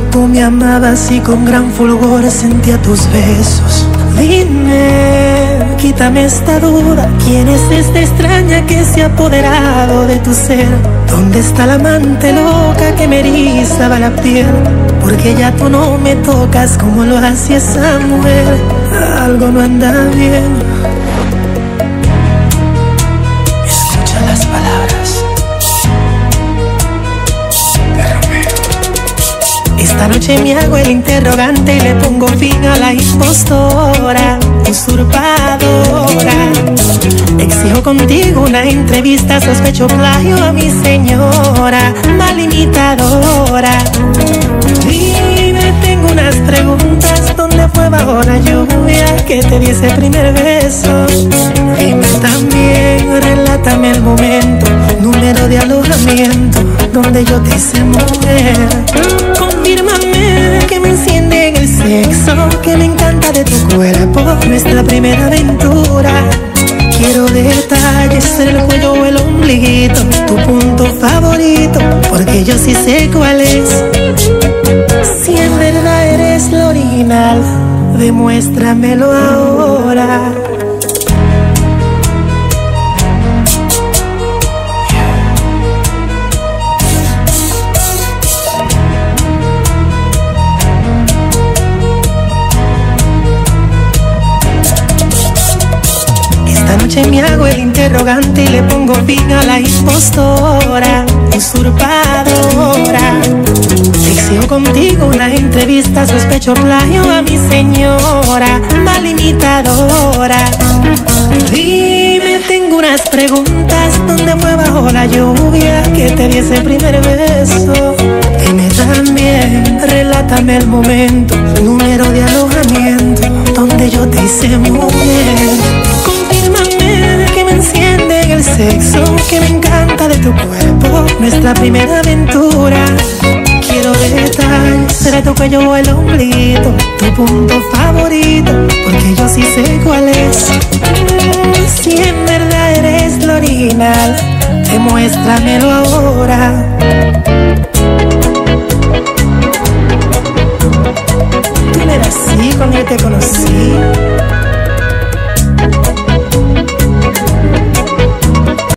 tú me amabas y con gran fulgor sentía tus besos. Dime, quítame esta duda, ¿quién es esta extraña que se ha apoderado de tu ser? ¿Dónde está la amante loca que me erizaba la piel? Porque ya tú no me tocas como lo hacía esa mujer. Algo no anda bien. Esta noche me hago el interrogante y le pongo fin a la impostora, usurpadora. Exijo contigo una entrevista, sospecho plagio a mi señora, mal imitadora. Dime, tengo unas preguntas, ¿dónde fue bajo la lluvia que te di ese primer beso? Dime también, relátame el momento, número de alojamiento, donde yo te hice mujer. Nuestra primera aventura. Quiero detalles en el cuello o el ombliguito, tu punto favorito, porque yo sí sé cuál es. Si en verdad eres lo original, demuéstramelo ahora. Noche me hago el interrogante y le pongo fin a la impostora, usurpadora. Exijo contigo una entrevista, sospecho plagio a mi señora, mal imitadora. Dime, tengo unas preguntas, ¿dónde fue bajo la lluvia que te di ese primer beso? Dime también, relátame el momento, número de alojamiento, donde yo te hice mujer. Enciende en el sexo, que me encanta de tu cuerpo, nuestra primera aventura. Quiero detalles de tu cuello o el ombliguito, tu punto favorito, porque yo sí sé cuál es. Si en verdad eres lo original, demuéstramelo ahora. Tú no eras así cuando te conocí.